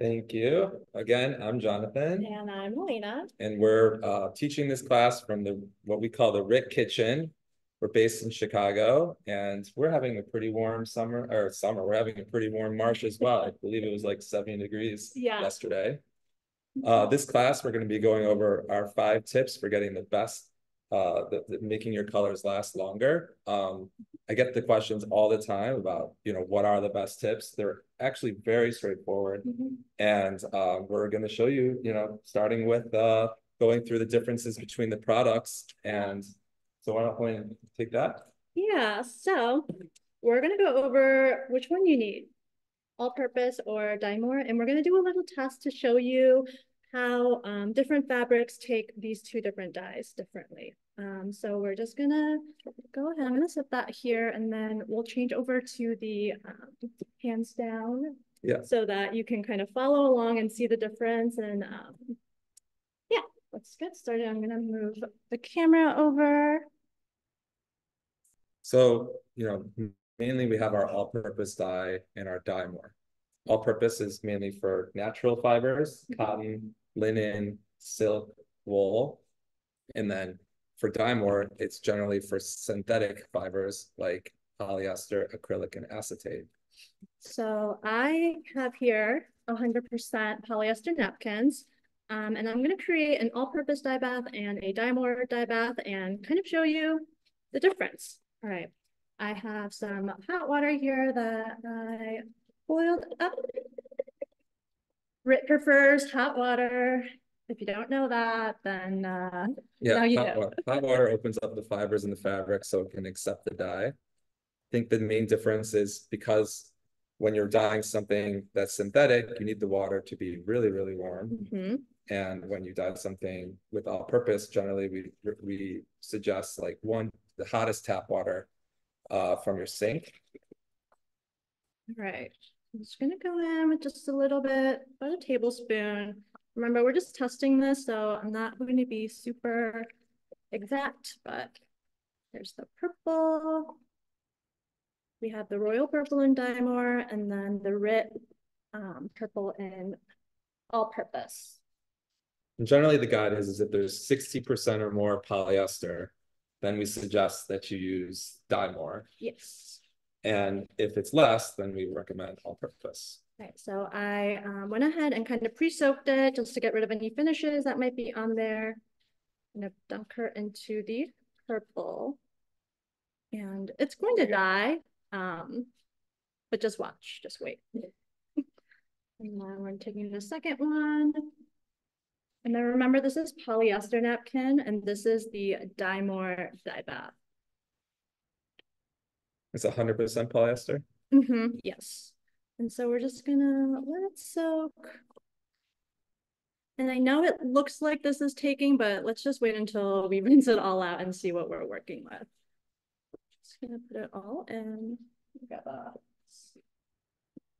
Thank you. Again, I'm Jonathan, And I'm Melina. and we're uh, teaching this class from the what we call the Rit Kitchen. We're based in Chicago, and we're having a pretty warm summer, or summer, we're having a pretty warm March as well. I believe it was like seventy degrees Yeah. yesterday. Uh, this class, we're gonna be going over our five tips for getting the best, uh, the, the- making your colors last longer. Um, I get the questions all the time about, you know, what are the best tips? They're actually very straightforward. And uh, we're going to show you, you know, starting with uh, going through the differences between the products. And so why don't we take that? Yeah, so we're gonna go over which one you need, all-purpose or DyeMore, and we're gonna do a little test to show you how um, different fabrics take these two different dyes differently. Um, so we're just gonna go ahead, I'm gonna set that here, and then we'll change over to the um, hands down. Yeah. So that you can kind of follow along and see the difference and um, yeah, let's get started. I'm gonna move the camera over. So, you know, mainly we have our all-purpose dye and our dye more. All-purpose is mainly for natural fibers, cotton, linen, silk, wool. And then for dye more, it's generally for synthetic fibers like polyester, acrylic, and acetate. So I have here hundred percent polyester napkins. Um, and I'm gonna create an all-purpose dye bath and a DyeMore dye bath and kind of show you the difference. All right, I have some hot water here that I boiled up. Rit prefers hot water. If you don't know that, then uh, Yeah, Now you hot know. water, hot water opens up the fibers in the fabric so it can accept the dye. I think the main difference is because when you're dyeing something that's synthetic, you need the water to be really, really warm. mhm. And when you dye something with all purpose, generally we we suggest like one, the hottest tap water uh from your sink. Right, I'm just gonna go in with just a little bit, about a tablespoon. Remember, we're just testing this, so I'm not going to be super exact, but there's the purple. We have the royal purple in DyeMore and then the Rit um, purple in all-purpose. And generally the guide is, is if there's sixty percent or more polyester, then we suggest that you use dye more. Yes. And if it's less, then we recommend all purpose. Right, so I um, went ahead and kind of pre-soaked it just to get rid of any finishes that might be on there. And gonna dunk her into the purple. And it's going to die, um, but just watch, just wait. And then we're taking the second one. And then remember, this is polyester napkin and this is the DyeMore dye bath. It's hundred percent polyester. Mm-hmm, yes. And so we're just gonna let it soak. And I know it looks like this is taking, but let's just wait until we rinse it all out and see what we're working with. Just gonna put it all in. Grab a-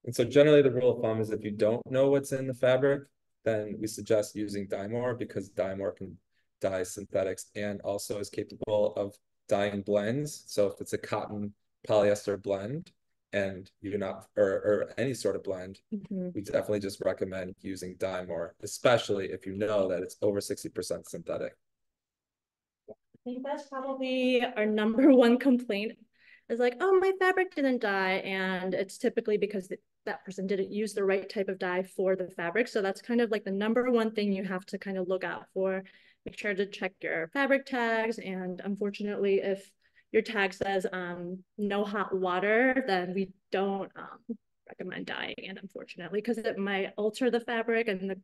And so generally the rule of thumb is if you don't know what's in the fabric, then we suggest using DyeMore because DyeMore can dye synthetics and also is capable of dyeing blends. So if it's a cotton polyester blend and you're not, or, or any sort of blend, Mhm. we definitely just recommend using DyeMore, especially if you know that it's over sixty percent synthetic. I think that's probably our number one complaint is like, oh, my fabric didn't dye. And it's typically because th- that person didn't use the right type of dye for the fabric. So that's kind of like the number one thing you have to kind of look out for. Make sure to check your fabric tags. And unfortunately, if your tag says um, no hot water, then we don't um, recommend dyeing it, unfortunately, because it might alter the fabric and the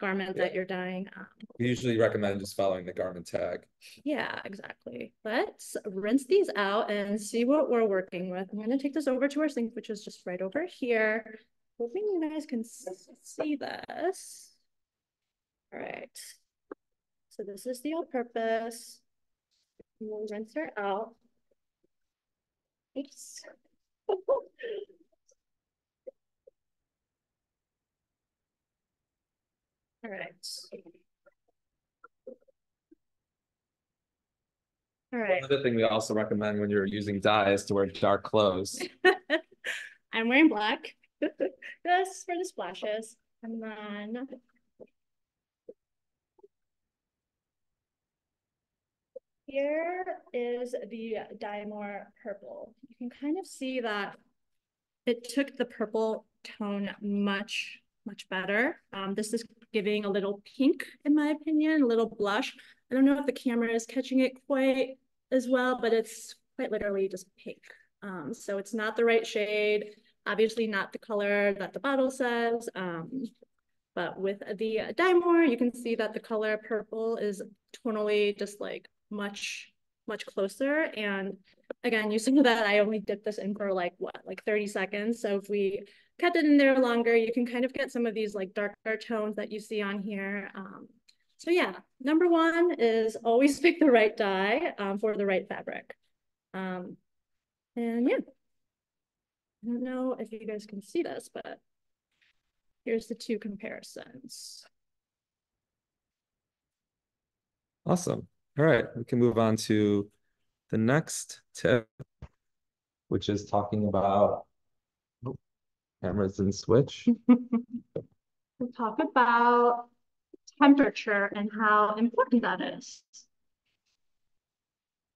garment that you're dyeing. Um, We usually recommend just following the garment tag. yeah, exactly. Let's rinse these out and see what we're working with. I'm gonna take this over to our sink, which is just right over here. Hoping you guys can see this. All right. So this is the all-purpose. We'll rinse her out. Oops. All right. All right. Another thing we also recommend when you're using dye is to wear dark clothes. I'm wearing black. Just for the splashes. And then here is the Dye More Purple. You can kind of see that it took the purple tone much, much better. Um, this is giving a little pink, in my opinion, a little blush. I don't know if the camera is catching it quite as well, but it's quite literally just pink. Um, so it's not the right shade, obviously not the color that the bottle says. Um, but with the Dye More, you can see that the color purple is tonally just like much, much closer. And again, you that I only dipped this in for like what, like 30 seconds. So if we kept it in there longer, you can kind of get some of these like darker tones that you see on here. Um, so yeah, number one is always pick the right dye um, for the right fabric. Um, and yeah, I don't know if you guys can see this, but here's the two comparisons. Awesome. All right, we can move on to the next tip, which is talking about cameras and switch. we'll talk about temperature and how important that is.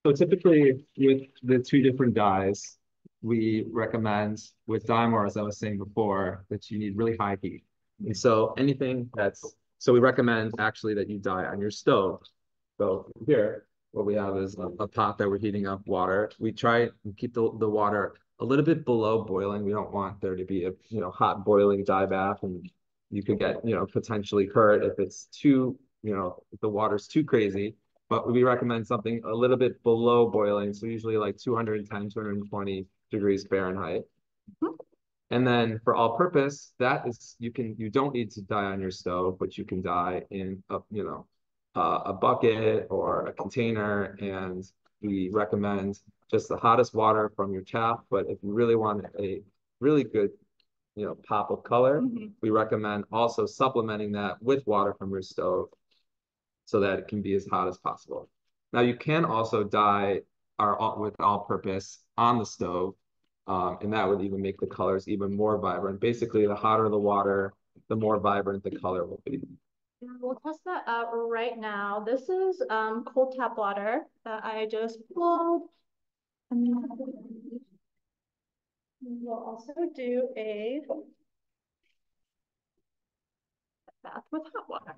So typically with the two different dyes, we recommend with More, as I was saying before, that you need really high heat. And so anything that's, so we recommend actually that you dye on your stove. So here, what we have is a, a pot that we're heating up water. We try and keep the, the water a little bit below boiling. We don't want there to be a you know hot boiling dye bath and you could get you know potentially hurt if it's too you know if the water's too crazy. But we recommend something a little bit below boiling, so usually like 210, 220 degrees Fahrenheit. Mm -hmm. And then for all purpose, that is you can you don't need to dye on your stove, but you can dye in a you know uh, a bucket or a container, and we recommend just the hottest water from your tap. But if you really want a really good, you know, pop of color, mm -hmm. we recommend also supplementing that with water from your stove so that it can be as hot as possible. Now you can also dye our with all-purpose on the stove, um, and that would even make the colors even more vibrant. Basically, the hotter the water, the more vibrant the color will be. We'll test that out right now. This is um, cold tap water that I just pulled. We'll also do a bath with hot water.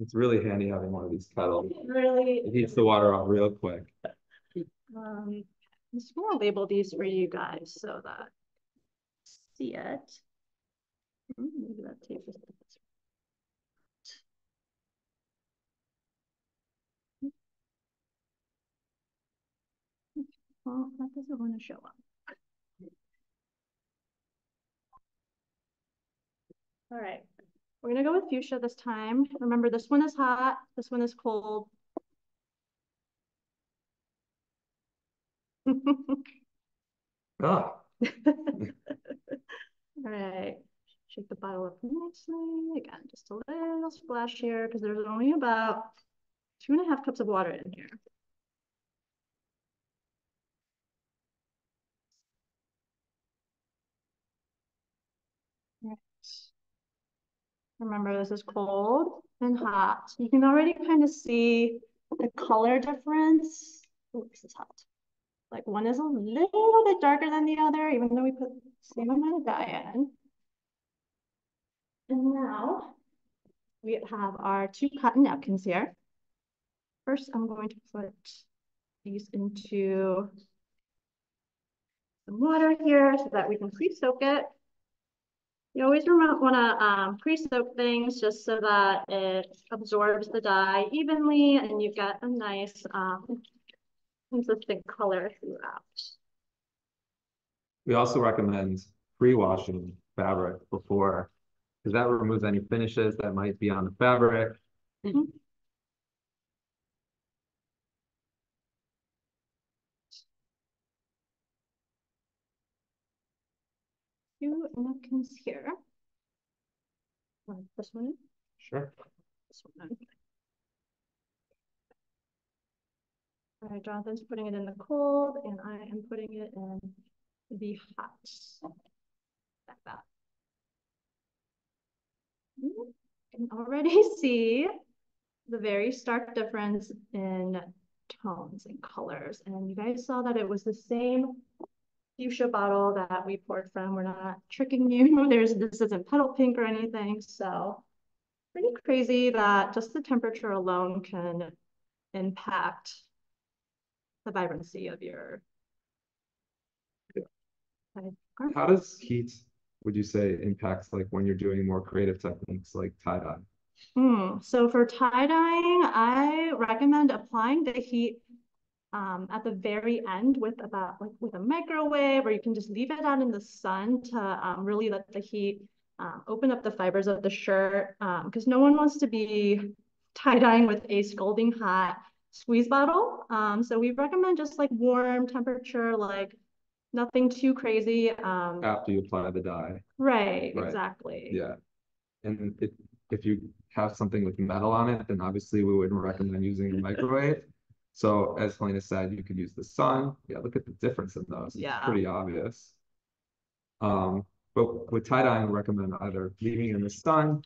It's really handy having one of these kettles. Really? It heats the water off real quick. Um, I'm just gonna label these for you guys so that see it. Hmm, maybe that tape is Well, that doesn't want to show up. All right, we're gonna go with fuchsia this time. Remember, this one is hot, this one is cold. oh. All right, shake the bottle up nicely. Again, just a little splash here because there's only about two and a half cups of water in here. Right. Remember, this is cold and hot. You can already kind of see the color difference. Oh, this is hot. Like one is a little bit darker than the other, even though we put the same amount of dye in. And now we have our two cotton napkins here. First, I'm going to put these into some water here so that we can pre-soak it. You always want to um, pre-soak things just so that it absorbs the dye evenly and you get a nice um, consistent color throughout. We also recommend pre-washing fabric before, because that removes any finishes that might be on the fabric. Mm -hmm. Two napkins here. This one? Sure. This one. All right, Jonathan's putting it in the cold and I am putting it in the hot. Like that. You can already see the very stark difference in tones and colors. And you guys saw that it was the same fuchsia bottle that we poured from. We're not tricking you. There's this isn't petal pink or anything. So pretty crazy that just the temperature alone can impact the vibrancy of your. How does heat, would you say, impacts like when you're doing more creative techniques like tie dye? Hmm. So for tie dyeing, I recommend applying the heat um, at the very end with about like with a microwave, or you can just leave it out in the sun to um, really let the heat um, open up the fibers of the shirt. Because um, no one wants to be tie dyeing with a scalding hot squeeze bottle. Um, so we recommend just like warm temperature, like nothing too crazy. Um, After you apply the dye. Right, right. exactly. Yeah. And if, if you have something with metal on it, then obviously we wouldn't recommend using a microwave. So as Helena said, you could use the sun. Yeah, look at the difference in those. Yeah. It's pretty obvious. Um, but with tie dyeing, I recommend either leaving in the sun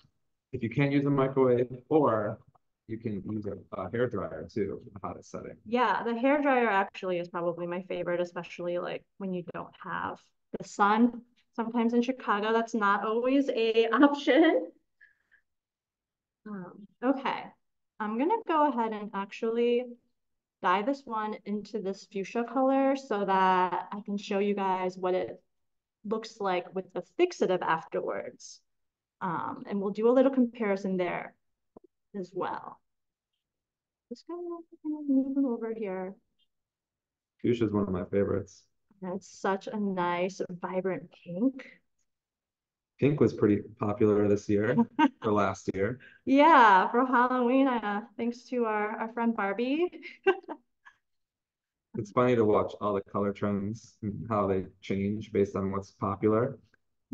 if you can't use a microwave, or you can use a, a hair dryer too, a hottest setting. Yeah, the hair dryer actually is probably my favorite, especially like when you don't have the sun. Sometimes in Chicago, that's not always a option. Um, okay, I'm gonna go ahead and actually dye this one into this fuchsia color so that I can show you guys what it looks like with the fixative afterwards. Um, and we'll do a little comparison there as well. Just kind of moving over here. Fuchsia is one of my favorites. And it's such a nice, vibrant pink. Pink was pretty popular this year or last year. Yeah, for Halloween, uh, thanks to our, our friend Barbie. it's funny to watch all the color trends and how they change based on what's popular.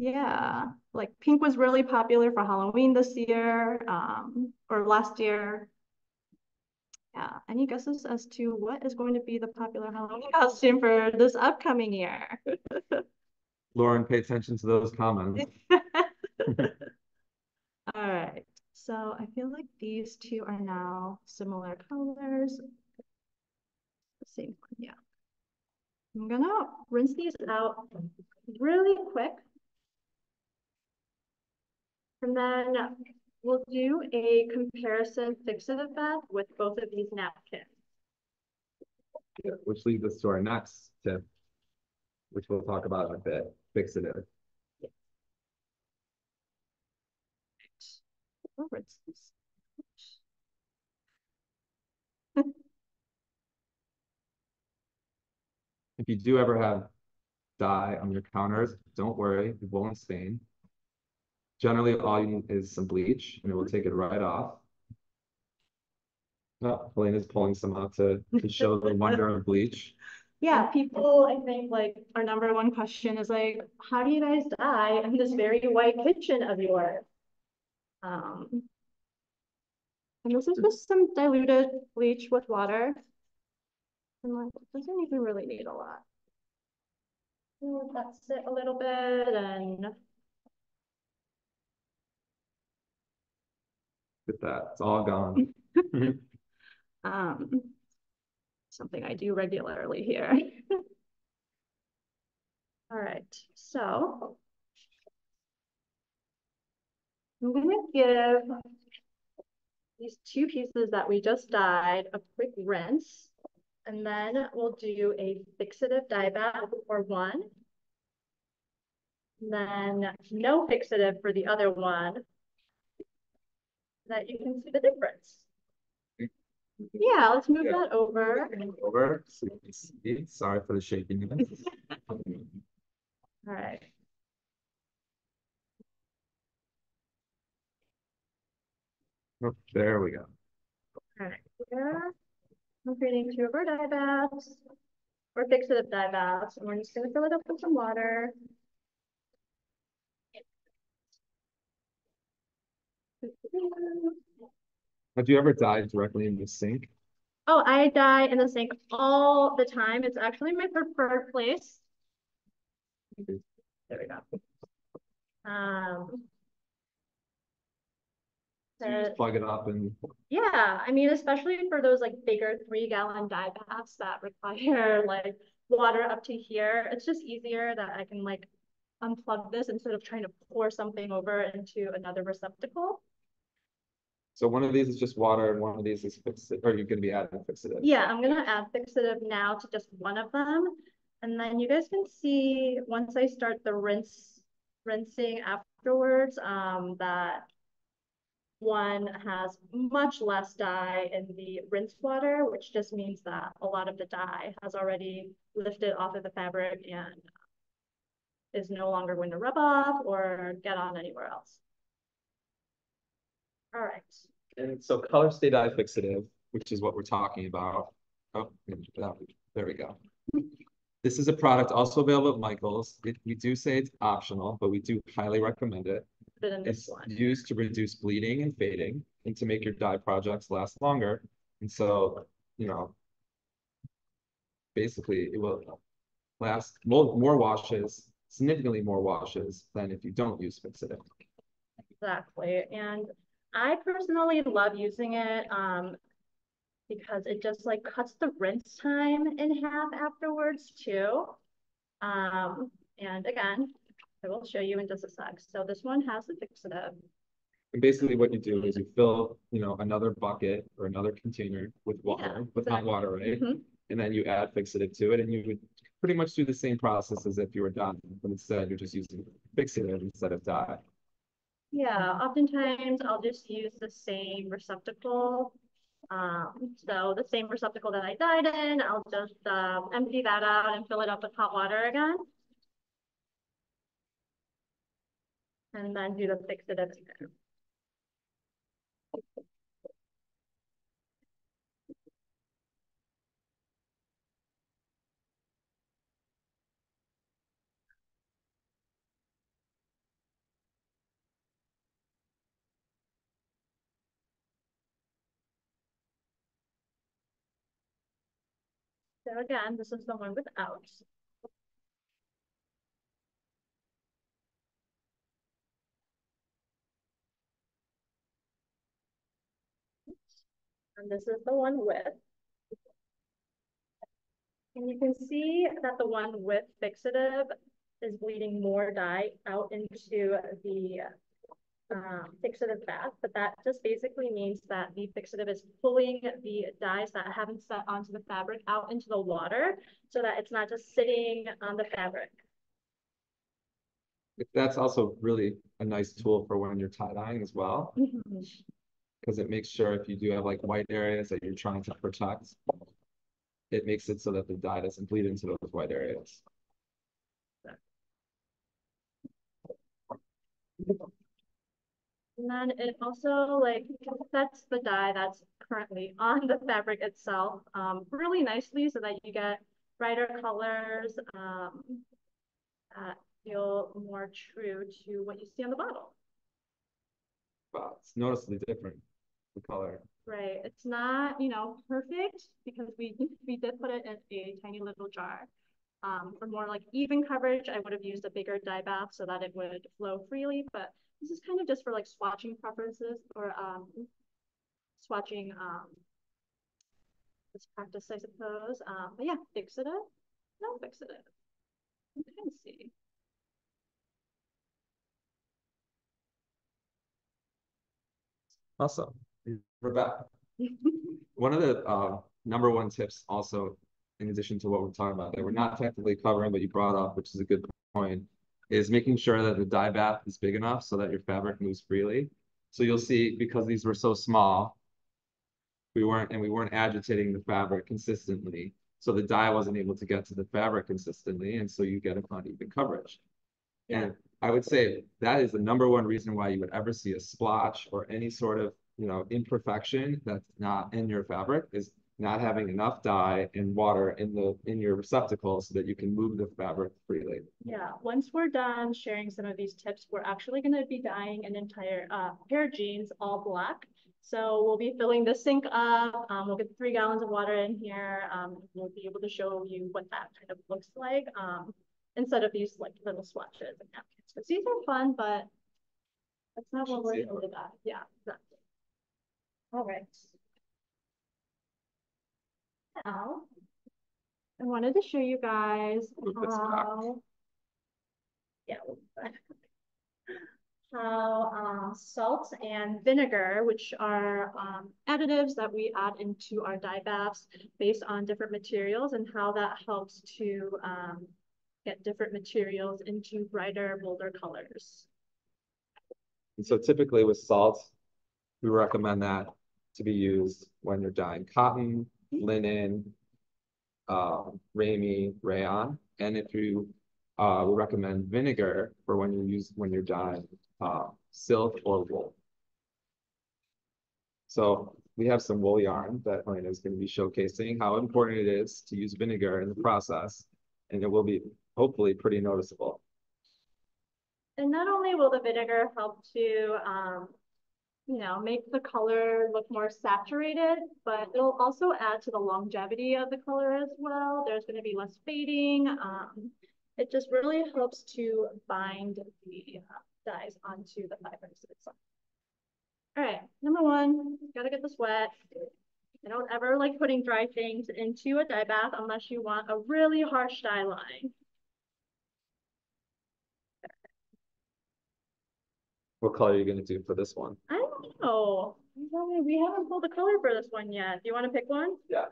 Yeah, like pink was really popular for Halloween this year, um, or last year. Yeah, any guesses as to what is going to be the popular Halloween costume for this upcoming year? Lauren, pay attention to those comments. All right, so I feel like these two are now similar colors. The same one, yeah. I'm gonna rinse these out really quick. And then we'll do a comparison fixative bath with both of these napkins. Yeah, which leads us to our next tip, which we'll talk about in a bit, fixative. if you do ever have dye on your counters, don't worry, it won't stain. Generally, all you need is some bleach and it will take it right off. Oh, Helena's pulling some out to, to show the wonder of bleach. Yeah, people, I think like our number one question is like, how do you guys dye in this very white kitchen of yours? Um, and this is just some diluted bleach with water. And like, it doesn't even really need a lot. Let that sit a little bit and at that. It's all gone. um, something I do regularly here. all right, so I'm gonna give these two pieces that we just dyed a quick rinse, and then we'll do a fixative dye bath for one, and then no fixative for the other one, that you can see the difference. Yeah, let's move yeah. that over. Over. Sorry for the shaking. All right. Oh, there we go. All right. Here, I'm creating two of our dye baths or fixative dye baths, and we're just going to fill it up with some water. Have you ever dyed directly in the sink? Oh, I dye in the sink all the time. It's actually my preferred place. There we go. Um. So you just plug it up and yeah, I mean, especially for those like bigger three gallon dye baths that require like water up to here, it's just easier that I can like unplug this instead of trying to pour something over into another receptacle. So one of these is just water and one of these is fixed, or you're gonna be adding fixative. Yeah, I'm gonna add fixative now to just one of them. And then you guys can see, once I start the rinse, rinsing afterwards, um, that one has much less dye in the rinse water, which just means that a lot of the dye has already lifted off of the fabric and is no longer going to rub off or get on anywhere else. All right. And so color stay dye fixative, which is what we're talking about. Oh, there we go. This is a product also available at Michael's. We, we do say it's optional, but we do highly recommend it. Put it in this It's one. used to reduce bleeding and fading and to make your dye projects last longer. And so, you know, basically it will last more, more washes, significantly more washes than if you don't use fixative. Exactly, and I personally love using it, um, because it just like cuts the rinse time in half afterwards too. Um, and again, I will show you in just a sec. So this one has the fixative. And basically what you do is you fill, you know, another bucket or another container with water, with hot water, right? Mhm. And then you add fixative to it and you would pretty much do the same process as if you were done, but instead you're just using fixative instead of dye. Yeah, oftentimes I'll just use the same receptacle. Um, so the same receptacle that I dyed in, I'll just, um, empty that out and fill it up with hot water again. And then do the fixative in So again, this is the one without. And this is the one with. And you can see that the one with fixative is bleeding more dye out into the um, fixative bath, but that just basically means that the fixative is pulling the dyes that haven't set onto the fabric out into the water so that it's not just sitting on the fabric. That's also really a nice tool for when you're tie dyeing as well, because it makes sure if you do have like white areas that you're trying to protect, it makes it so that the dye doesn't bleed into those white areas. And then it also like sets the dye that's currently on the fabric itself um, really nicely so that you get brighter colors um, that feel more true to what you see on the bottle. But it's noticeably different, the color. Right, it's not, you know, perfect because we, we did put it in a tiny little jar. Um, for more like even coverage, I would have used a bigger dye bath so that it would flow freely, but this is kind of just for like swatching preferences or, um, swatching, um, this practice, I suppose. Um, but yeah, fix it up. no fixative. I'm trying to see. Awesome. We're back. One of the uh, number one tips also, in addition to what we're talking about, that we're not technically covering, but you brought up, which is a good point, is making sure that the dye bath is big enough so that your fabric moves freely. So you'll see, because these were so small, we weren't, and we weren't agitating the fabric consistently. So the dye wasn't able to get to the fabric consistently, and so you get an uneven coverage. And I would say that is the number one reason why you would ever see a splotch or any sort of, you know, imperfection that's not in your fabric is not having enough dye and water in the in your receptacle so that you can move the fabric freely. Yeah, once we're done sharing some of these tips, we're actually gonna be dyeing an entire uh pair of jeans all black. So we'll be filling the sink up. Um, we'll get three gallons of water in here. Um, we'll be able to show you what that kind of looks like. Um, instead of these like little swatches and napkins. Because these are fun, but that's not what we're here about. Yeah, exactly. All right. Now, I wanted to show you guys Move this back. how. Yeah. we'll do that. How um, salt and vinegar, which are um, additives that we add into our dye baths based on different materials and how that helps to um, get different materials into brighter, bolder colors. And so typically with salt, we recommend that to be used when you're dyeing cotton, linen, um, ramie, rayon, and if you, uh, we recommend vinegar for when you use, when you're dyeing, uh, silk or wool. So we have some wool yarn that Helena is going to be showcasing how important it is to use vinegar in the process, and it will be hopefully pretty noticeable. And not only will the vinegar help to, um, you know, make the color look more saturated, but it'll also add to the longevity of the color as well. There's going to be less fading. Um, it just really helps to bind the uh, dyes onto the fibers of itself. All right, number one, gotta get this wet. I don't ever like putting dry things into a dye bath unless you want a really harsh dye line. What color are you gonna do for this one? I don't know. I don't know. We haven't pulled a color for this one yet. Do you want to pick one? Yes.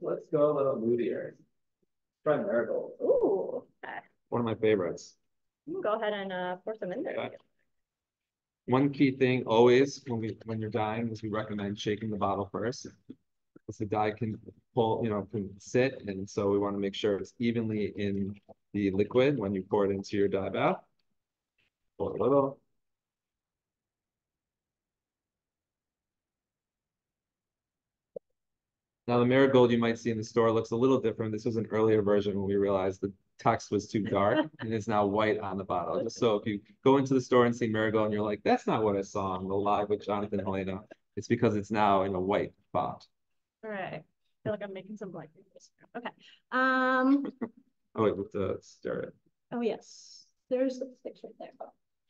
Let's go a little moodier. Try marigold. Ooh, okay. One of my favorites. You can go ahead and uh, pour some in there. Okay. One key thing always when we, when you're dying is we recommend shaking the bottle first. Because the dye can pull, you know, can sit, and so we want to make sure it's evenly in the liquid when you pour it into your dye bath. Pour a little. Now the marigold you might see in the store looks a little different. This was an earlier version when we realized the text was too dark and it's now white on the bottle. Just so if you go into the store and see marigold and you're like, that's not what I saw on the live with Jonathan and Helena, it's because it's now in a white font. All right. I feel like I'm making some black papers. Okay. Um. Oh, wait, with the stir it. Oh yes. There's the sticks right there.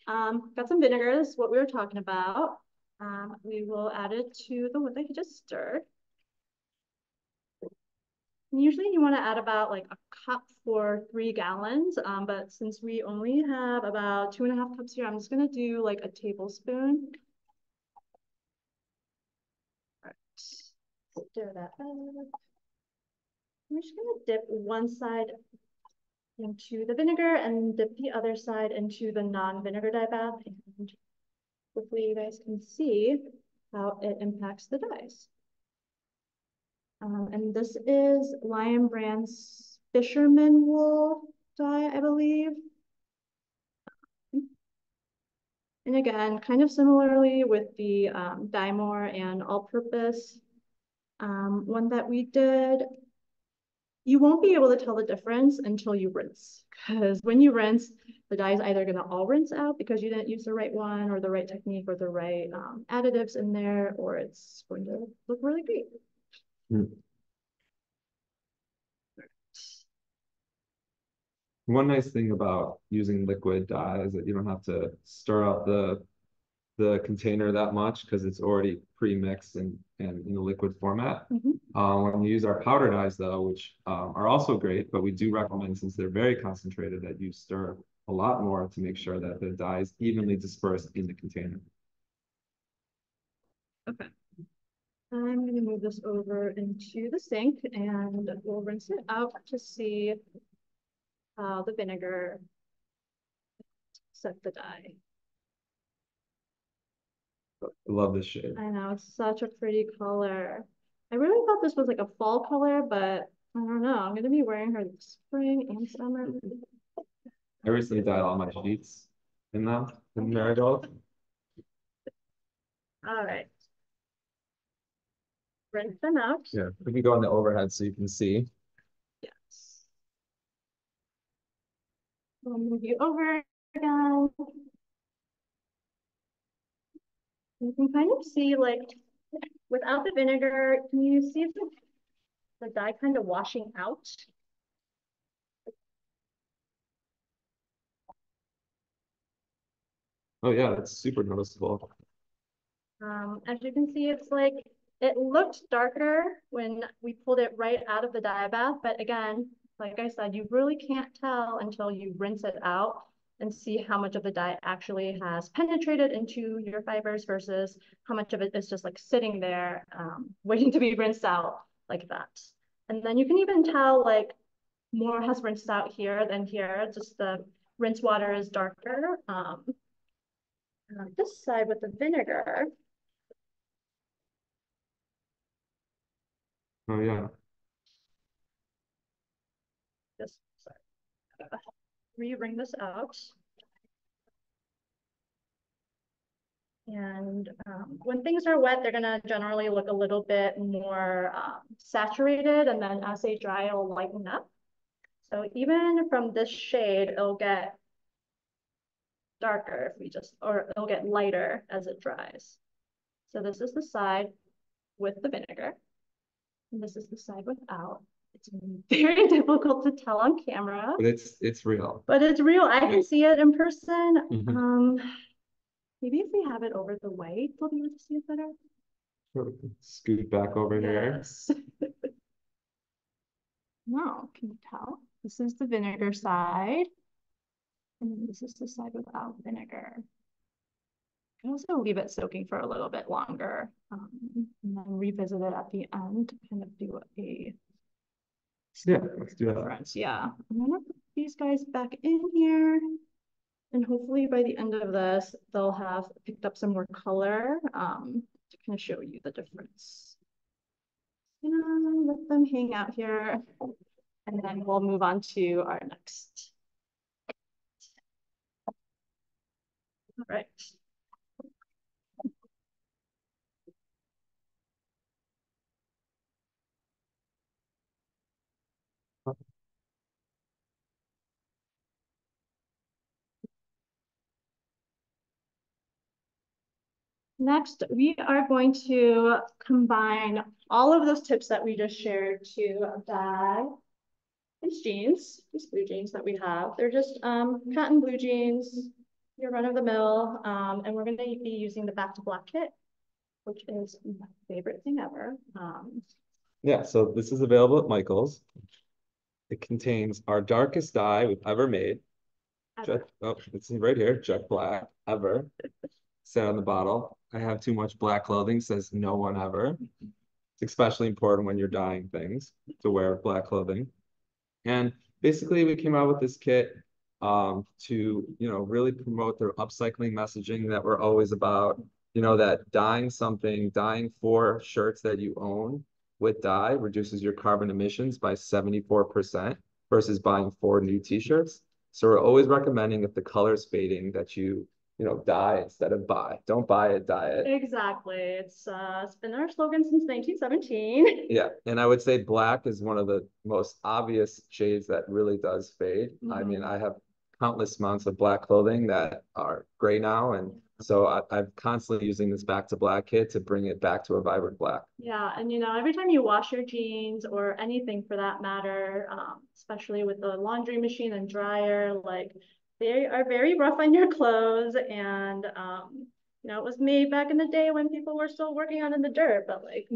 Um. Got some vinegar. This is what we were talking about. Um. We will add it to the one that you just stirred. Usually you want to add about like a cup for three gallons, um, but since we only have about two and a half cups here, I'm just gonna do like a tablespoon. Alright, stir that up. I'm just gonna dip one side into the vinegar and dip the other side into the non-vinegar dye bath. And hopefully you guys can see how it impacts the dyes. Um, and this is Lion Brand's Fisherman Wool dye, I believe. And again, kind of similarly with the um, DyeMore and All-Purpose um, one that we did, you won't be able to tell the difference until you rinse. Because when you rinse, the dye is either going to all rinse out because you didn't use the right one or the right technique or the right um, additives in there, or it's going to look really great. One nice thing about using liquid dye is that you don't have to stir up the the container that much because it's already pre-mixed and, and in a liquid format. Mhm. Uh, when you use our powder dyes though, which um, are also great, but we do recommend since they're very concentrated that you stir a lot more to make sure that the dye is evenly dispersed in the container. Okay. I'm gonna move this over into the sink and we'll rinse it out to see how the vinegar set the dye. I love this shade. I know, it's such a pretty color. I really thought this was like a fall color, but I don't know. I'm gonna be wearing her this spring and summer. I recently dyed all my sheets in them, in marigold. All right. Rinse them out. Yeah, we can go on the overhead so you can see. Yes. We'll move you over again. You can kind of see like, without the vinegar, can you see the, the dye kind of washing out? Oh, yeah, that's super noticeable. Um, as you can see, it's like, it looked darker when we pulled it right out of the dye bath, but again, like I said, you really can't tell until you rinse it out and see how much of the dye actually has penetrated into your fibers versus how much of it is just like sitting there, um, waiting to be rinsed out like that. And then you can even tell like more has rinsed out here than here, just the rinse water is darker. Um, on this side with the vinegar, Oh, yeah. just sorry. Uh, Re-bring this out. And um, when things are wet, they're gonna generally look a little bit more um, saturated, and then as they dry, it'll lighten up. So even from this shade, it'll get darker if we just, or it'll get lighter as it dries. So this is the side with the vinegar. And this is the side without. It's very difficult to tell on camera, But it's, it's real. but it's real. I can see it in person. Mhm. Um, maybe if we have it over the white, we'll be able to see it better. Scoot back over here. Yes. No, can you tell? This is the vinegar side. And this is the side without vinegar. You can also leave it soaking for a little bit longer, um, and then revisit it at the end to kind of do a Yeah, let's do that. Yeah, I'm gonna put these guys back in here. And hopefully by the end of this, they'll have picked up some more color, um, to kind of show you the difference. You know, let them hang out here. And then we'll move on to our next. All right. Next, we are going to combine all of those tips that we just shared to dye these jeans, these blue jeans that we have. They're just um, cotton blue jeans, your run of the mill, um, and we're going to be using the back to black kit, which is my favorite thing ever. Um, Yeah, so this is available at Michael's. It contains our darkest dye we've ever made. Jet, oh, it's right here, jet black, ever. Said on the bottle. I have too much black clothing, says no one ever. It's especially important when you're dyeing things to wear black clothing. And basically, we came out with this kit um, to, you know, really promote the upcycling messaging that we're always about. You know, that dyeing something, dyeing four shirts that you own with dye reduces your carbon emissions by 74% versus buying four new t-shirts. So we're always recommending if the color is fading that you, you know, dye instead of buy. Don't buy it, dye it. exactly. It's, uh, it's been our slogan since 1917. Yeah, and I would say black is one of the most obvious shades that really does fade. I Mhm. mean, I have countless amounts of black clothing that are gray now, and so I, I'm constantly using this back to black kit to bring it back to a vibrant black. Yeah, and you know, every time you wash your jeans or anything for that matter, um, especially with the laundry machine and dryer, like they are very rough on your clothes and um, you know, it was made back in the day when people were still working out in the dirt, but like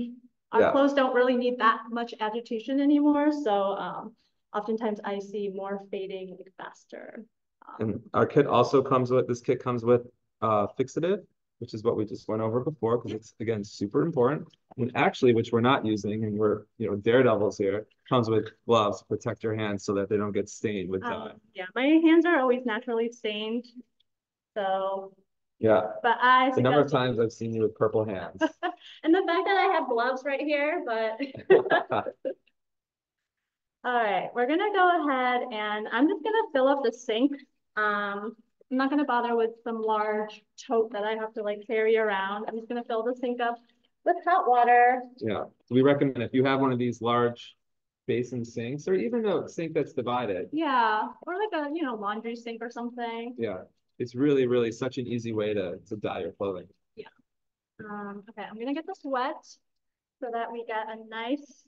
our Yeah. clothes don't really need that much agitation anymore. So um, oftentimes I see more fading like faster. Um, And our kit also comes with, this kit comes with uh fixative, which is what we just went over before, because it's again, super important. And actually, which we're not using, and we're, you know, daredevils here, comes with gloves to protect your hands so that they don't get stained with dye. um, yeah, my hands are always naturally stained. So, Yeah, but I the number of times I've seen you with purple hands. And the fact that I have gloves right here, but. All right, we're gonna go ahead and I'm just gonna fill up the sink. Um, I'm not gonna bother with some large tote that I have to like carry around. I'm just gonna fill the sink up with hot water. Yeah, we recommend if you have one of these large basin sinks, or even a sink that's divided, Yeah, or like a, you know, laundry sink or something. yeah, it's really, really such an easy way to, to dye your clothing. Um, okay, I'm gonna get this wet so that we get a nice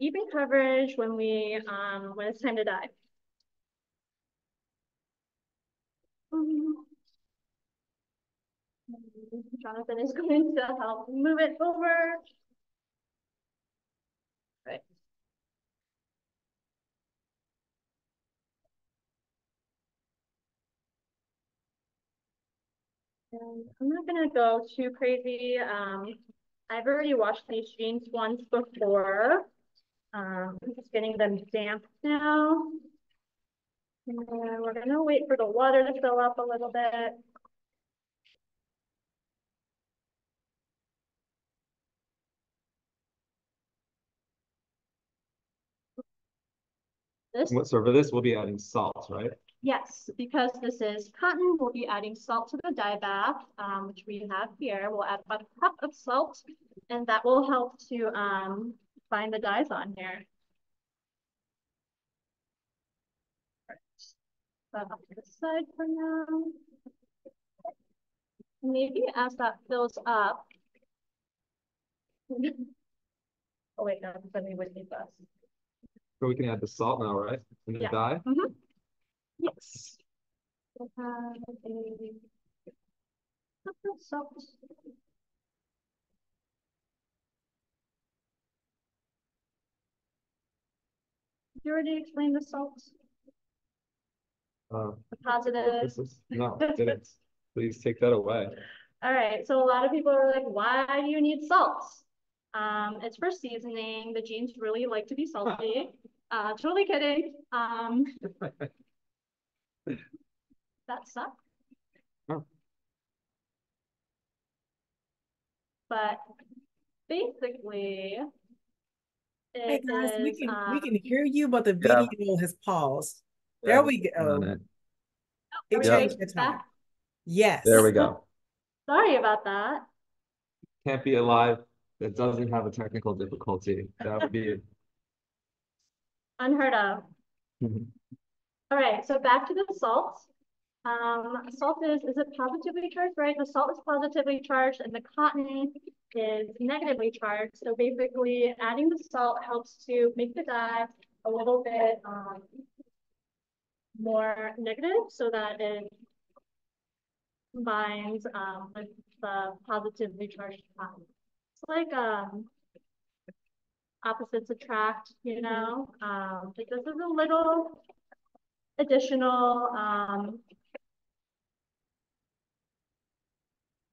even coverage when we, um, when it's time to dye. Jonathan is going to help move it over. Right. And I'm not gonna go too crazy. Um, I've already washed these jeans once before. Um, I'm just getting them damp now. And we're gonna wait for the water to fill up a little bit. This, What, so for this, we'll be adding salt, right? yes, because this is cotton, we'll be adding salt to the dye bath, um, which we have here. We'll add about a cup of salt, and that will help to, um, find the dyes on here. That to the side for now. Maybe as that fills up. Oh, wait, no, then we would need this. So we can add the salt now, right? In the Yeah. dye? Mhm. Yes. We'll have a cup of salt. You already explained the salt, Uh, positive. this is, no, didn't. Please take that away. All right, so a lot of people are like, why do you need salt? Um, it's for seasoning. The jeans really like to be salty. Uh, totally kidding. Um, that sucks. Oh. But basically, Hey it guys, we is, can, we um, can hear you, but the Yeah. video has paused. Yeah, There we go. it. It are changed back? the time. Yes. There we go. Sorry about that. Can't be alive that doesn't have a technical difficulty. That would be. Unheard of. All right, so back to the salt. Um, salt is, is it positively charged, right? The salt is positively charged and the cotton is negatively charged. So basically adding the salt helps to make the dye a little bit, um, more negative so that it combines, um, with the positively charged cotton. It's like, um, opposites attract, you know, um, but this is a little additional, um,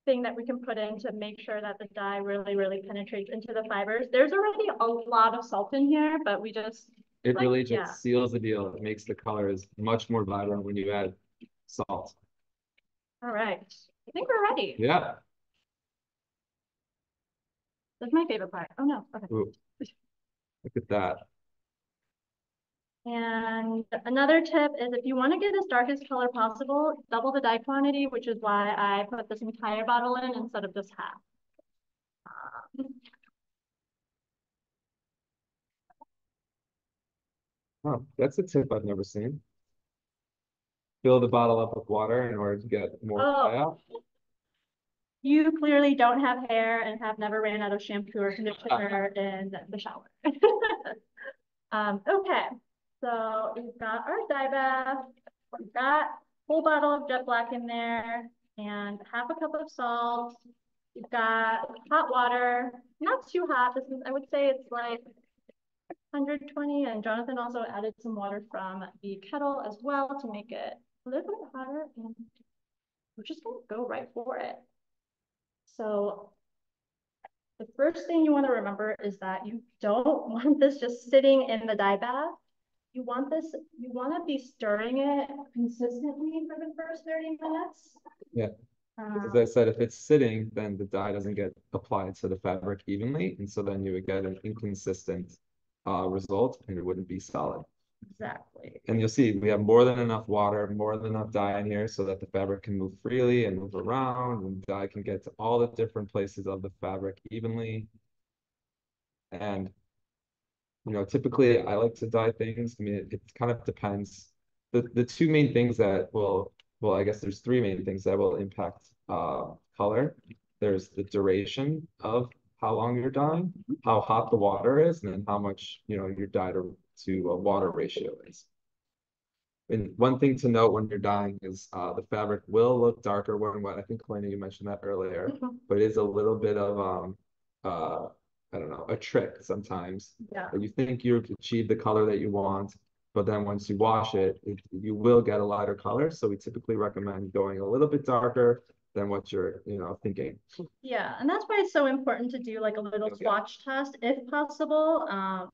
thing that we can put in to make sure that the dye really, really penetrates into the fibers. There's already a lot of salt in here, but we just, It really yeah. just seals the deal. It makes the colors much more vibrant when you add salt. all right. I think we're ready. Yeah. That's my favorite part. Oh, no, okay. Ooh. Look at that. And another tip is if you want to get as dark as color possible, double the dye quantity, which is why I put this entire bottle in instead of just half. Um, Oh, that's a tip I've never seen. Fill the bottle up with water in order to get more Oh. dye out. You clearly don't have hair and have never ran out of shampoo or conditioner in the shower. Um, okay, so we've got our dye bath, we've got a whole bottle of jet black in there and half a cup of salt. We've got hot water, not too hot. This is, I would say it's like 120 and Jonathan also added some water from the kettle as well to make it a little bit hotter and we're just gonna go right for it. So the first thing you want to remember is that you don't want this just sitting in the dye bath. You want this, you want to be stirring it consistently for the first 30 minutes. Yeah. Um, As I said, if it's sitting, then the dye doesn't get applied to the fabric evenly, and so then you would get an inconsistent uh result and it wouldn't be solid. exactly. And you'll see, we have more than enough water, more than enough dye in here so that the fabric can move freely and move around and dye can get to all the different places of the fabric evenly. And, you know, typically I like to dye things. I mean, it, it kind of depends. The, the two main things that will, well, I guess there's three main things that will impact uh color. there's the duration of how long you're dyeing, how hot the water is, and then how much, you know, your dye to, to uh, water ratio is. And one thing to note when you're dyeing is uh, the fabric will look darker when wet. I think Elena, you mentioned that earlier, Mhm. but it is a little bit of um uh I don't know, a trick sometimes. Yeah. You think you've achieved the color that you want, but then once you wash it, it you will get a lighter color. So we typically recommend going a little bit darker than what you're, you know, thinking. Yeah, and that's why it's so important to do like a little Okay. swatch test if possible. Um,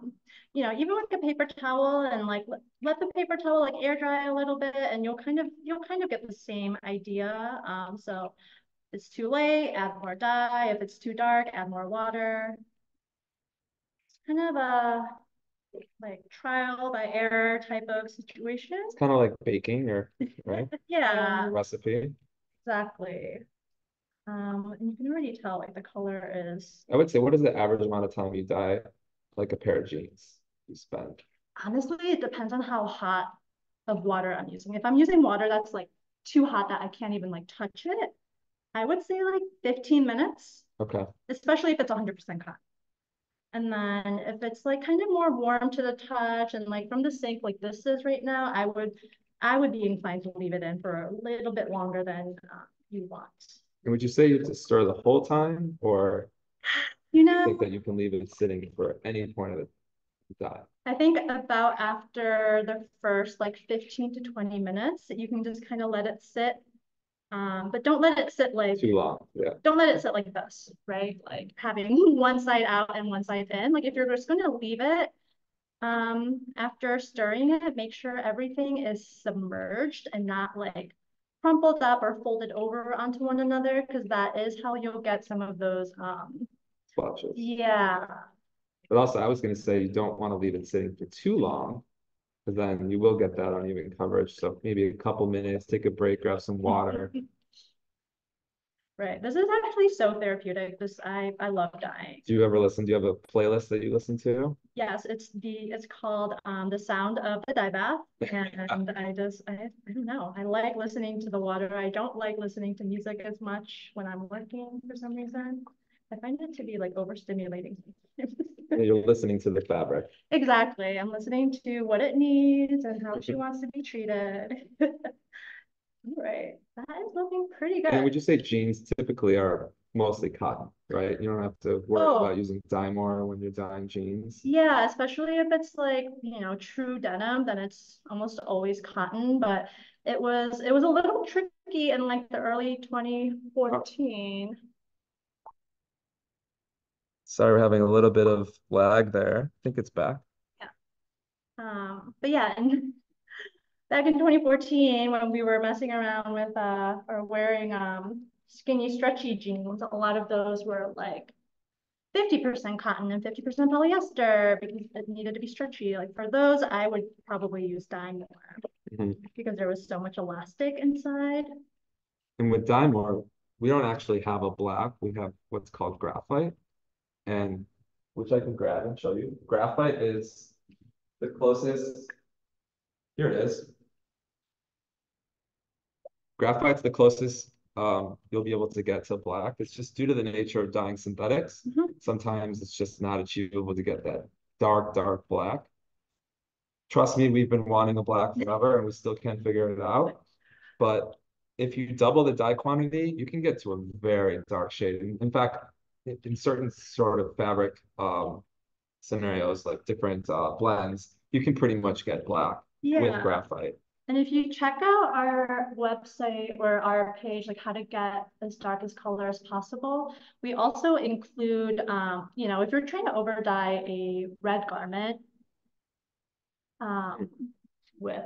you know, even with a paper towel and like let, let the paper towel like air dry a little bit and you'll kind of you'll kind of get the same idea. Um, so if it's too late, add more dye. If it's too dark, add more water. It's kind of a like trial by error type of situation. It's kind of like baking or, right, Yeah, recipe. Exactly. Um, and you can already tell like the color is I would say, what is the average amount of time you dye like a pair of jeans you spend? Honestly, it depends on how hot of water I'm using. If I'm using water that's like too hot that I can't even like touch it, I would say like 15 minutes, Okay, especially if it's 100% cotton. And then if it's like kind of more warm to the touch and like from the sink like this is right now, I would I would be inclined to leave it in for a little bit longer than uh, you want. and would you say you have to stir the whole time, or You know, think that you can leave it sitting for any point of the dye? I think about after the first like 15 to 20 minutes, you can just kind of let it sit. Um, but don't let it sit like, Too long, yeah. don't let it sit like this, right? Like having one side out and one side in. Like if you're just gonna leave it, um, after stirring it, make sure everything is submerged and not like crumpled up or folded over onto one another, because that is how you'll get some of those, um, Splotches. yeah, But also, I was gonna say you don't want to leave it sitting for too long. Because then you will get that uneven coverage. So maybe a couple minutes, take a break, grab some water. Right. This is actually so therapeutic. This I I love dyeing. Do you ever listen? Do you have a playlist that you listen to? Yes, it's the it's called um the sound of the dye bath. And I just I, I don't know. I like listening to the water. I don't like listening to music as much when I'm working for some reason. I find it to be like overstimulating. You're listening to the fabric. Exactly. I'm listening to what it needs and how she wants to be treated. All right. That is looking pretty good. And would good. you say jeans typically are mostly cotton, right? You don't have to worry Oh. about using DyeMore when you're dyeing jeans. Yeah, especially if it's like, you know, true denim, then it's almost always cotton, but it was it was a little tricky in like the early 2014. Sorry, we're having a little bit of lag there. I think it's back. Yeah. Um, but yeah, and back in 2014 when we were messing around with uh or wearing um skinny stretchy jeans, a lot of those were like 50% cotton and 50% polyester because it needed to be stretchy. Like for those, I would probably use DyeMore Mhm. because there was so much elastic inside. And with DyeMore, we don't actually have a black, we have what's called graphite. And which I can grab and show you. Graphite is the closest. Here it is. Graphite's the closest um you'll be able to get to black. It's just due to the nature of dyeing synthetics. Mhm. Sometimes it's just not achievable to get that dark, dark black. Trust me, we've been wanting a black forever and we still can't figure it out. But if you double the dye quantity, you can get to a very dark shade. In, fact, in, in certain sort of fabric um scenarios, like different uh blends, you can pretty much get black with graphite. And if you check out our website or our page, like how to get as dark as color as possible, we also include, um, you know, if you're trying to over dye a red garment, um, with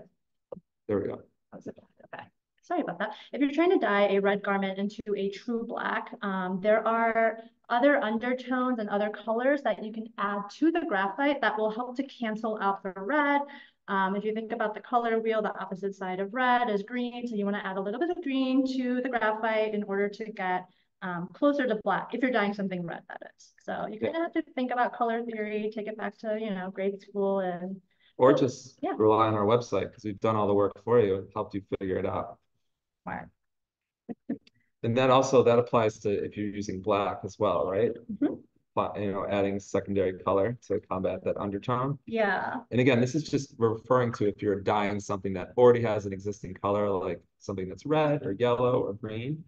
There we go. Okay, sorry about that. If you're trying to dye a red garment into a true black, um, there are other undertones and other colors that you can add to the graphite that will help to cancel out the red. Um, if you think about the color wheel, the opposite side of red is green, so you want to add a little bit of green to the graphite in order to get um, closer to black, if you're dyeing something red, that is. So you kind of have to think about color theory, take it back to, you know, grade school and Or just Yeah. rely on our website because we've done all the work for you and helped you figure it out. Smart. And that also, that applies to if you're using black as well, right? Mhm. But, you know, adding secondary color to combat that undertone. Yeah, And again, this is just referring to if you're dyeing something that already has an existing color, like something that's red or yellow or green.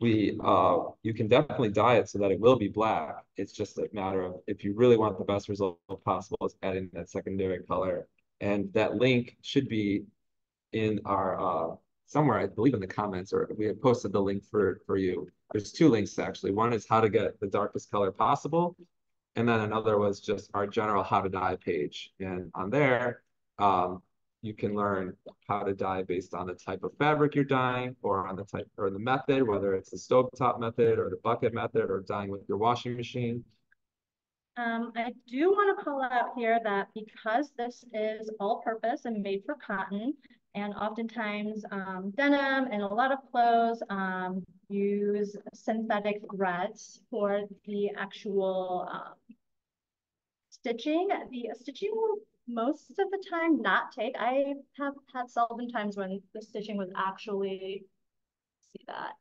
We, uh, you can definitely dye it so that it will be black. It's just a matter of if you really want the best result possible, is adding that secondary color. And that link should be in our, uh, somewhere, I believe in the comments, or we have posted the link for, for you. There's two links actually. One is how to get the darkest color possible. And then another was just our general how to dye page. And on there, um, you can learn how to dye based on the type of fabric you're dyeing or on the type or the method, whether it's the stovetop method or the bucket method or dyeing with your washing machine. um, I do want to call out here that because this is all-purpose and made for cotton, and oftentimes um, denim and a lot of clothes um, use synthetic threads for the actual um, stitching. The stitching will most of the time not take. I have had seldom times when the stitching was actually see that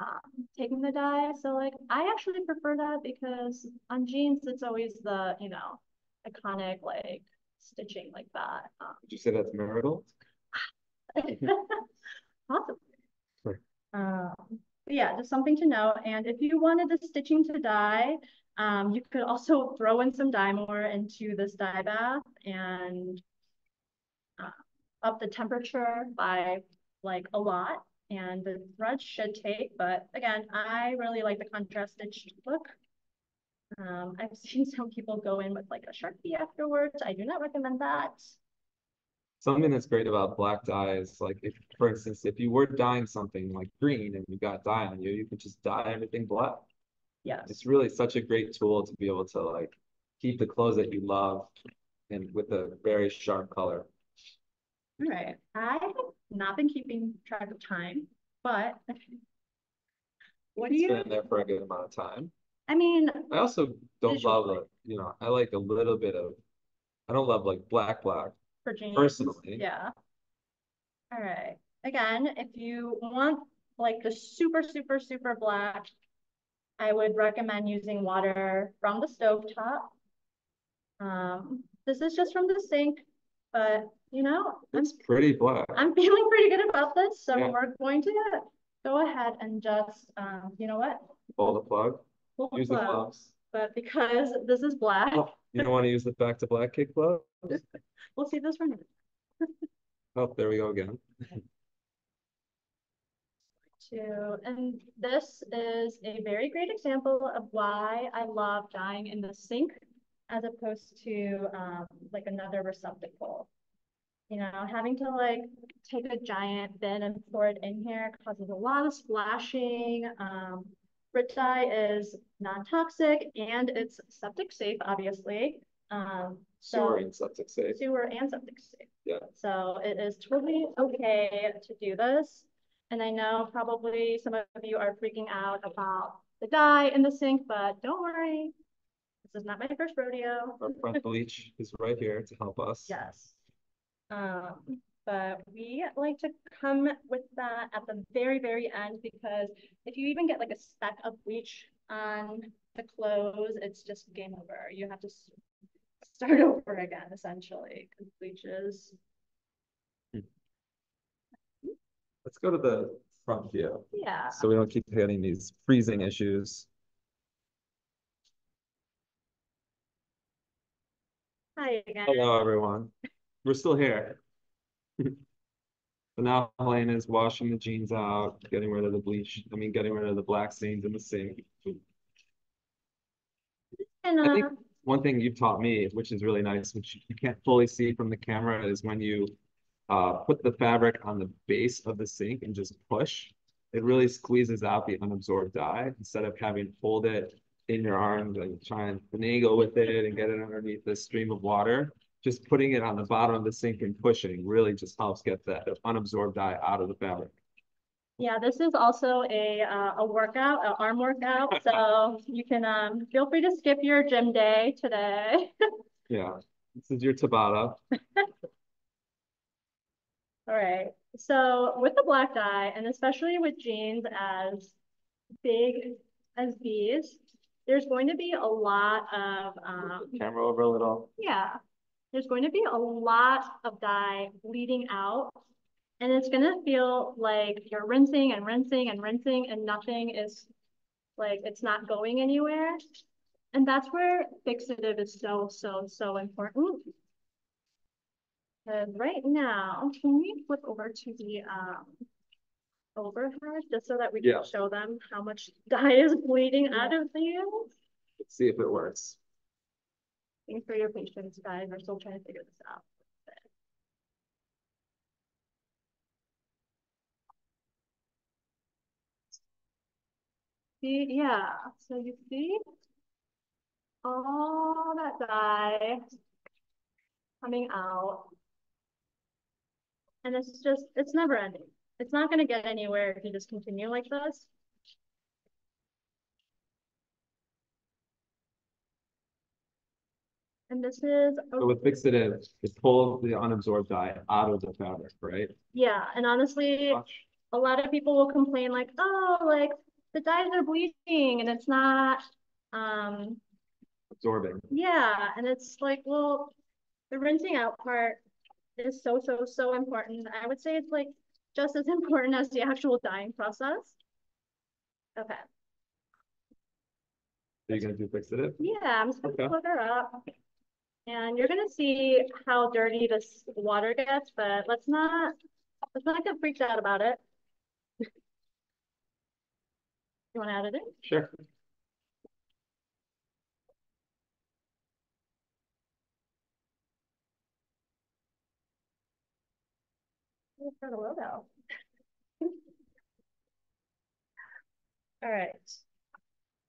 um, taking the dye. So like I actually prefer that because on jeans it's always the you know iconic like stitching like that. Um, Would you say that's marital? Possibly. Sure. Um, yeah, just something to know. And if you wanted the stitching to dye, um, you could also throw in some DyeMore into this dye bath and uh, up the temperature by like a lot. And the thread should take, but again, I really like the contrast stitched look. Um, I've seen some people go in with like a Sharpie afterwards. I do not recommend that. Something that's great about black dye is like if, for instance, if you were dyeing something like green and you got dye on you, you could just dye everything black. yeah It's really such a great tool to be able to like keep the clothes that you love and with a very sharp color. All right, I have not been keeping track of time, but what do It's you, been there for a good amount of time. I mean, I also don't love like, you know, I like a little bit of, I don't love like black, black jeans, personally. yeah. All right, again, if you want like the super, super, super black, I would recommend using water from the stovetop. Um, this is just from the sink, but you know, I'm pretty black. I'm feeling pretty good about this, so Yeah. we're going to go ahead and just, um, you know what? Pull the plug, Pull use the plug. gloves. But because this is black, Oh, You don't want to use the back to black kick glove? we'll see this one. Oh, there we go again. To, and this is a very great example of why I love dyeing in the sink as opposed to um, like another receptacle. You know, having to like take a giant bin and pour it in here causes a lot of splashing. Um, Rit dye is non-toxic and it's septic safe, obviously. Um, Sewer and septic safe. sewer and septic safe. Yeah. So it is totally okay to do this. And I know probably some of you are freaking out about the dye in the sink, but don't worry. This is not my first rodeo. Our front bleach is right here to help us. Yes. Um, but we like to come with that at the very, very end because if you even get like a speck of bleach on the clothes, it's just game over. You have to start over again, essentially, because bleach is Let's go to the front view, Yeah. so we don't keep getting these freezing issues. Hi again. Hello, everyone. We're still here. So now Helene is washing the jeans out, getting rid of the bleach, I mean, getting rid of the black stains in the sink. And, I think uh, one thing you've taught me, which is really nice, which you can't fully see from the camera, is when you uh, put the fabric on the base of the sink and just push, it really squeezes out the unabsorbed dye instead of having to it in your arms and try and finagle with it and get it underneath the stream of water. Just putting it on the bottom of the sink and pushing really just helps get that unabsorbed dye out of the fabric. Yeah, this is also a, uh, a workout, an arm workout. So you can, um, feel free to skip your gym day today. Yeah, this is your Tabata. All right, So with the black dye, and especially with jeans as big as these, there's going to be a lot of, um, Camera over a little. yeah, there's going to be a lot of dye bleeding out. And it's gonna feel like you're rinsing and rinsing and rinsing and nothing is, like, it's not going anywhere. And that's where fixative is so, so, so important. And right now, can we flip over to the, um, overhead, just so that we Yeah. can show them how much dye is bleeding out of these? Let's see if it works. Thanks for your patience, guys. We're still trying to figure this out. See, yeah, so you see all that dye coming out. And it's just, it's never ending. It's not gonna get anywhere if you just continue like this. And this is, a So with fixative, it pulls the unabsorbed dye out of the fabric, right? Yeah, and honestly, Watch. a lot of people will complain like, oh, like the dyes are bleeding and it's not, um, Absorbing. yeah, and it's like, well, the rinsing out part is so, so, so important. I would say it's like just as important as the actual dyeing process. Okay, Are you gonna do fixative? yeah, I'm just gonna Okay. put her up. And you're gonna see how dirty this water gets, but let's not, let's not get freaked out about it. You wanna add it in? Sure. It's got logo. All right.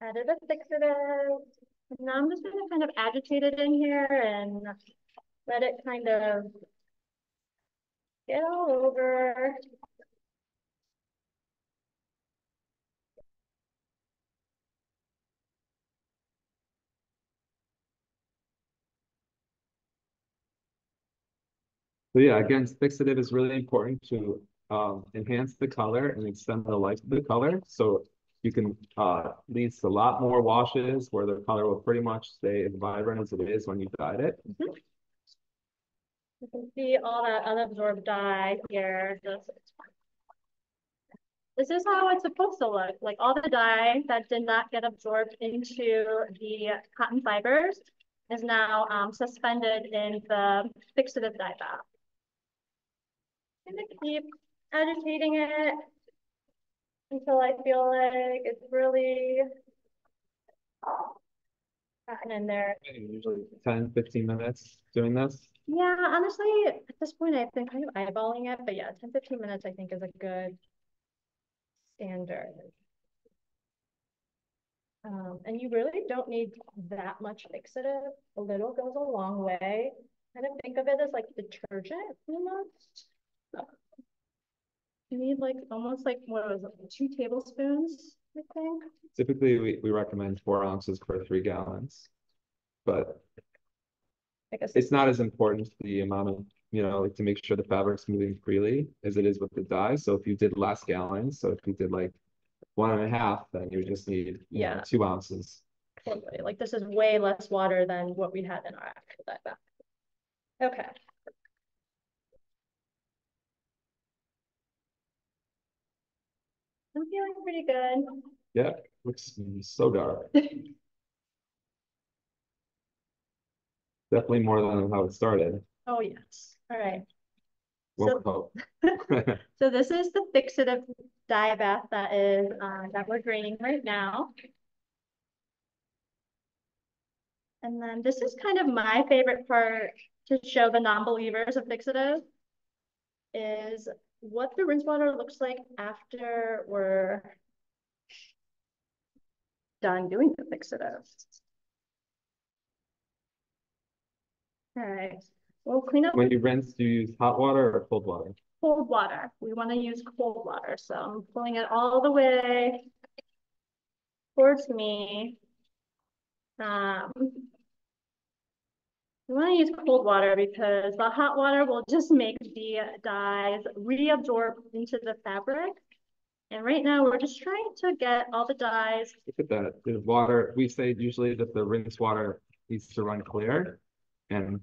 Added a fixative. Now I'm just gonna kind of agitate it in here and let it kind of get all over. So yeah, again, fixative is really important to um enhance the color and extend the life of the color. So you can uh leads a lot more washes where the color will pretty much stay as vibrant as it is when you dyed it. You can see all that unabsorbed dye here. This is how it's supposed to look, like all the dye that did not get absorbed into the cotton fibers is now um suspended in the fixative dye bath. Gonna keep agitating it until I feel like it's really gotten in there. Usually 10, 15 minutes doing this. Yeah, honestly, at this point, I've been kind of eyeballing it, but yeah, 10, 15 minutes, I think is a good standard. Um, and you really don't need that much fixative. A little goes a long way. Kind of think of it as like detergent almost. You need like almost like what was it, two tablespoons, I think. Typically, we, we recommend four ounces per three gallons. But I guess it's not as important the amount of, you know, like to make sure the fabric's moving freely as it is with the dye. So if you did less gallons, so if you did like one and a half, then you just need, you know, Yeah. two ounces. Totally, like this is way less water than what we had in our actual dye bath. Okay. I'm feeling pretty good. Yeah, looks so dark. Definitely more than how it started. Oh, yes. All right. So, so this is the fixative dye bath that is, uh, that we're draining right now. And then this is kind of my favorite part to show the non-believers of fixative is what the rinse water looks like after we're done doing the fixative. All right, we'll clean up When you rinse, do you use hot water or cold water? cold water. We want to use cold water, so I'm pulling it all the way towards me. Um, We want to use cold water because the hot water will just make the dyes reabsorb into the fabric. And right now, we're just trying to get all the dyes. Look at that, the water, we say usually that the rinse water needs to run clear. And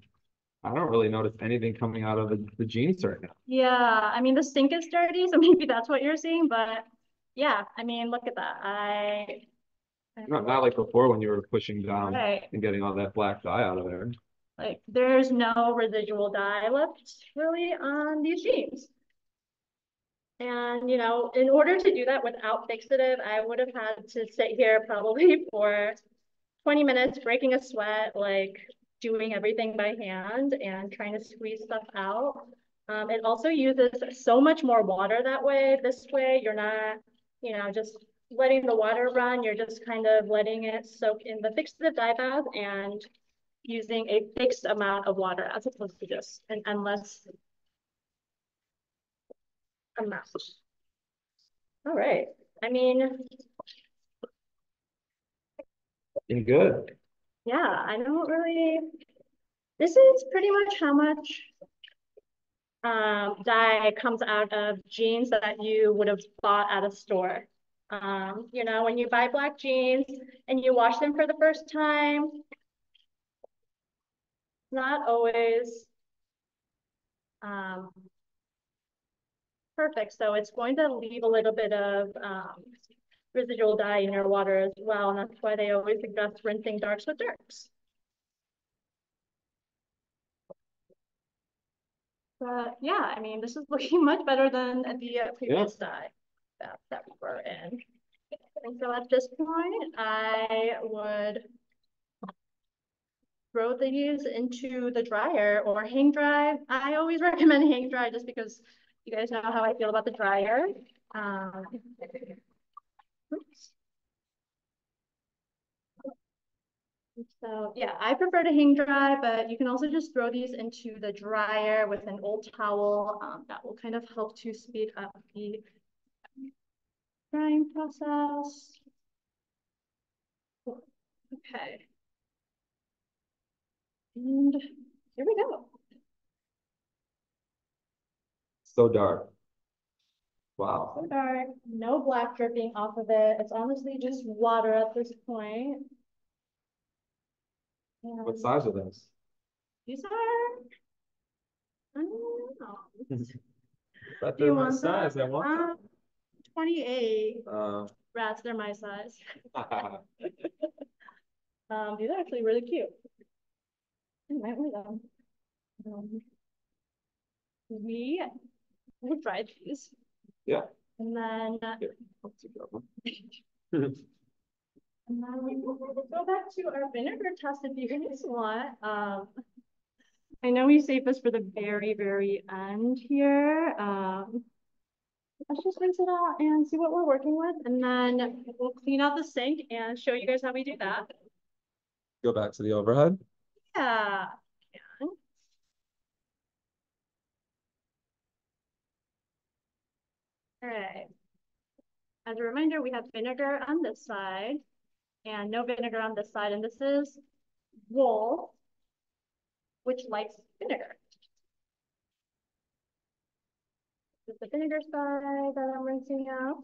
I don't really notice anything coming out of the, the jeans right now. Yeah, I mean, the sink is dirty, so maybe that's what you're seeing, but yeah, I mean, look at that. I. I Not, not like before when you were pushing down Right, and getting all that black dye out of there. Like there's no residual dye left really on these jeans. And, you know, in order to do that without fixative, I would have had to sit here probably for twenty minutes, breaking a sweat, like doing everything by hand and trying to squeeze stuff out. Um, it also uses so much more water that way. This way, you're not, you know, just letting the water run. You're just kind of letting it soak in the fixative dye bath and using a fixed amount of water as opposed to just an endless amount. All right, I mean, good. yeah, I don't really, this is pretty much how much um, dye comes out of jeans that you would have bought at a store. Um, you know, when you buy black jeans and you wash them for the first time, not always um, perfect. So it's going to leave a little bit of um, residual dye in your water as well. And that's why they always suggest rinsing darks with darks. But yeah, I mean, this is looking much better than the previous dye that, that we were in. And so at this point, I would throw these into the dryer or hang dry. I always recommend hang dry just because you guys know how I feel about the dryer. Um. So yeah, I prefer to hang dry, but you can also just throw these into the dryer with an old towel. Um, that will kind of help to speed up the drying process. Okay. And here we go. So dark. Wow. So dark, no black dripping off of it. It's honestly just water at this point. What size are those? These are, I don't know. They're my size, that? I want Um, Twenty-eight them. rats, they're my size. Uh, Um, these are actually really cute. Might wear them. Um, we will dry these. Yeah. And then, uh, and then we will go back to our vinegar test if you guys want. Um, I know we saved this for the very, very end here. Um, let's just rinse it out and see what we're working with. And then we'll clean out the sink and show you guys how we do that. Go back to the overhead. Yeah. All right. As a reminder, we have vinegar on this side and no vinegar on this side, and this is wool, which likes vinegar. This is the vinegar side that I'm rinsing out.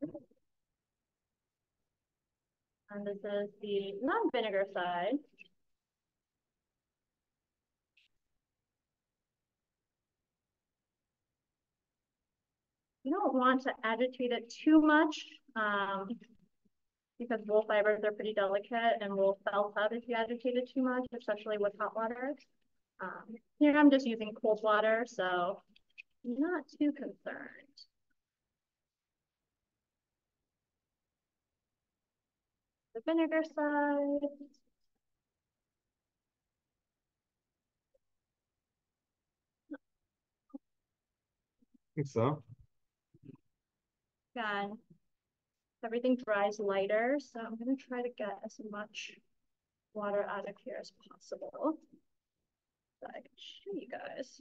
And this is the non-vinegar side. You don't want to agitate it too much, um, because wool fibers are pretty delicate and will felt up if you agitate it too much, especially with hot water. Um, here I'm just using cold water, so not too concerned. Vinegar side. think so. Again, everything dries lighter, so I'm gonna try to get as much water out of here as possible. So I can show you guys.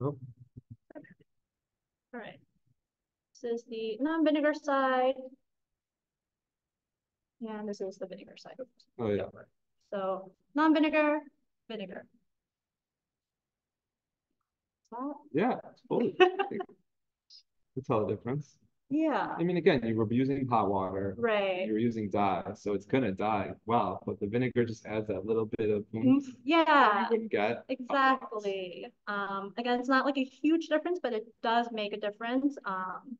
Oh. All right. This is the non-vinegar side. And this is the vinegar side. Oh, yeah. So non-vinegar, vinegar. That- Yeah, totally. You tell the difference. Yeah, I mean, again, you were using hot water, right. you were using dye, so it's gonna dye well, but the vinegar just adds that little bit of oomph Yeah, you get. exactly. Um, again, it's not like a huge difference, but it does make a difference. Um,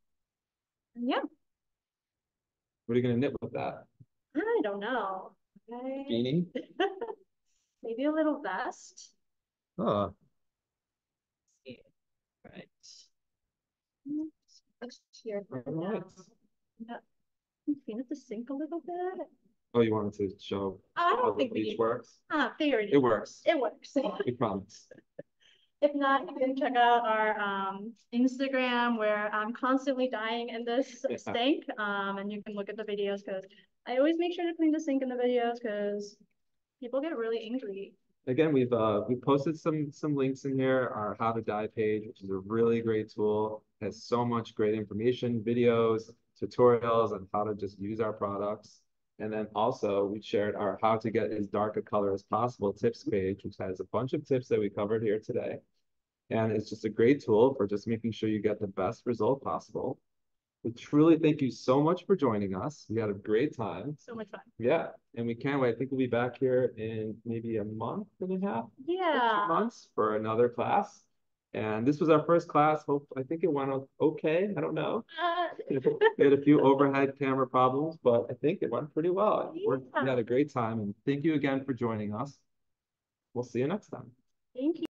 yeah, What are you gonna knit with that? I don't know. Okay. Beanie? Maybe a little vest. Oh, Right. Let's here for Alright. now. Yeah. Can you Clean up the sink a little bit. oh, you wanted to show I how don't the think we bleach need, works? ah, figured It works, It works. we promise. If not, you can check out our um Instagram where I'm constantly dying in this Yeah. sink. Um, and you can look at the videos because I always make sure to clean the sink in the videos because people get really angry. Again, we've uh we posted some some links in here, our how to dye page, which is a really great tool. Has so much great information, videos, tutorials on how to just use our products. And then also we shared our how to get as dark a color as possible tips page, which has a bunch of tips that we covered here today. And it's just a great tool for just making sure you get the best result possible. We truly thank you so much for joining us. We had a great time. So much fun. Yeah, and we can't wait. I think we'll be back here in maybe a month and a half, two Yeah. months for another class. And this was our first class. Hope, I think it went okay. I don't know. Uh, We had a few overhead camera problems, but I think it went pretty well. We're- We had a great time and thank you again for joining us. We'll see you next time. Thank you.